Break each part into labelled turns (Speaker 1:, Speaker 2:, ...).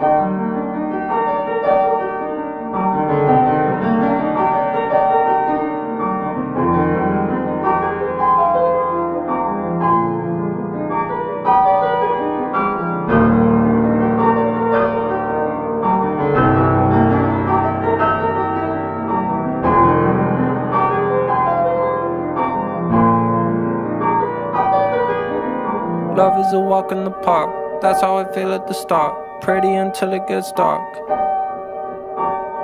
Speaker 1: Love is a walk in the park, that's how I feel at the start. Pretty until it gets dark.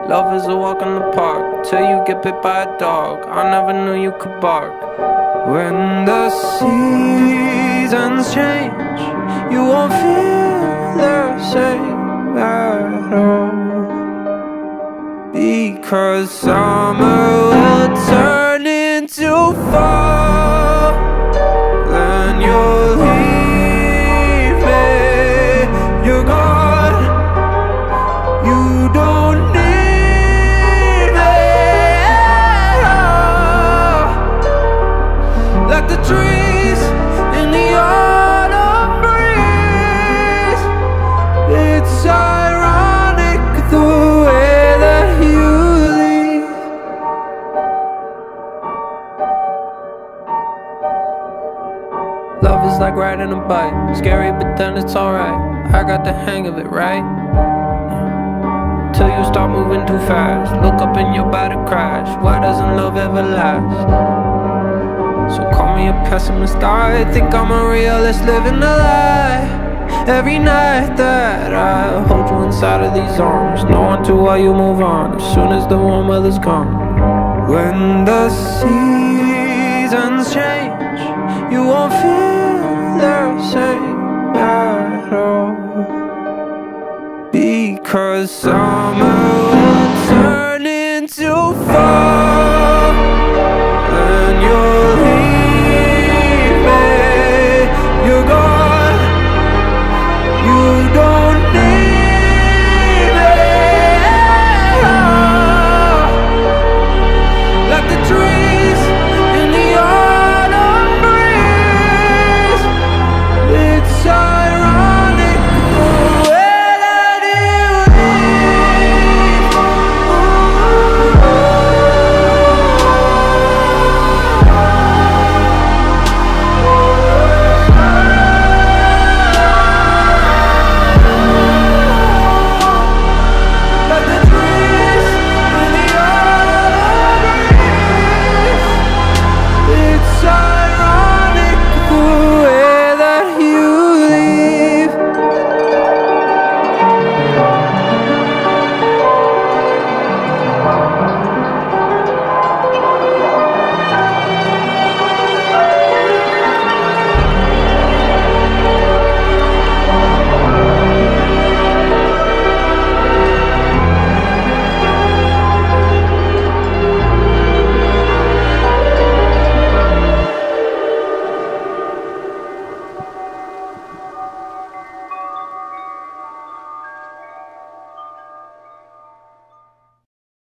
Speaker 1: Love is a walk in the park till you get bit by a dog. I never knew you could bark. When the seasons change, you won't feel the same at all. Because summer will turn into fall, in the autumn breeze. It's ironic the way that you leave. Love is like riding a bike. Scary, but then it's alright. I got the hang of it, right? Till you start moving too fast. Look up and you're about to crash. Why doesn't love ever last? Me a pessimist. I think I'm a realist living a lie. Every night that I hold you inside of these arms, Knowing one to why you move on as soon as the warm weather's gone. When the seasons change, you won't feel the same at all. Because summer will turn into fall.